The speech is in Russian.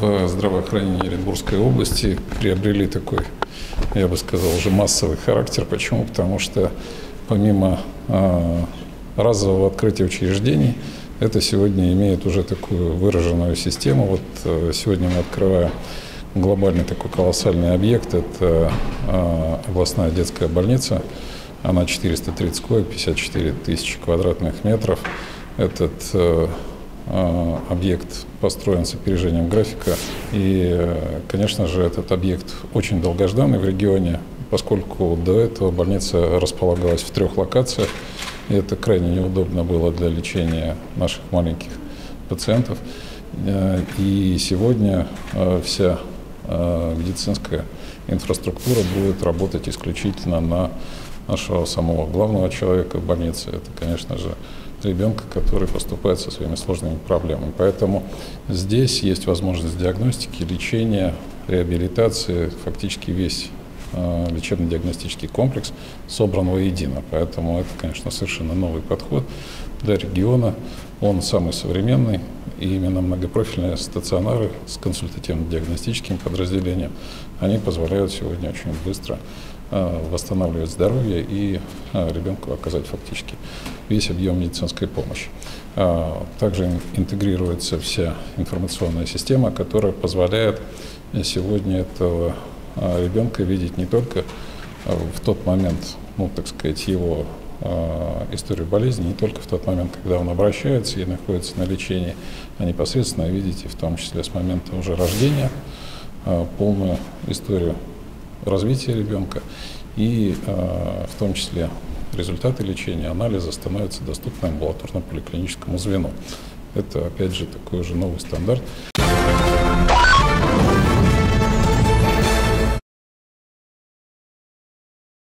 в здравоохранении Оренбургской области приобрели такой, я бы сказал, уже массовый характер. Почему? Потому что помимо э, разового открытия учреждений, это сегодня имеет уже такую выраженную систему. Вот э, сегодня мы открываем глобальный такой колоссальный объект. Это э, областная детская больница. Она 430 коек, 54 тысячи квадратных метров. Этот э, объект построен с опережением графика. И, конечно же, этот объект очень долгожданный в регионе, поскольку до этого больница располагалась в трех локациях. И это крайне неудобно было для лечения наших маленьких пациентов. Э, и сегодня э, вся э, медицинская инфраструктура будет работать исключительно на нашего самого главного человека в больнице. Это, конечно же, ребенка, который поступает со своими сложными проблемами. Поэтому здесь есть возможность диагностики, лечения, реабилитации, фактически весь э, лечебно-диагностический комплекс собран воедино. Поэтому это, конечно, совершенно новый подход для региона. Он самый современный, и именно многопрофильные стационары с консультативно-диагностическим подразделением, они позволяют сегодня очень быстро э, восстанавливать здоровье и э, ребенку оказать фактически весь объем медицинской помощи. Э, также интегрируется вся информационная система, которая позволяет сегодня этого ребенка видеть не только в тот момент, ну, так сказать, его историю болезни не только в тот момент, когда он обращается и находится на лечении, а непосредственно видите, в том числе с момента уже рождения, э, полную историю развития ребенка и э, в том числе результаты лечения, анализа становятся доступны амбулаторно-поликлиническому звену. Это, опять же, такой же новый стандарт.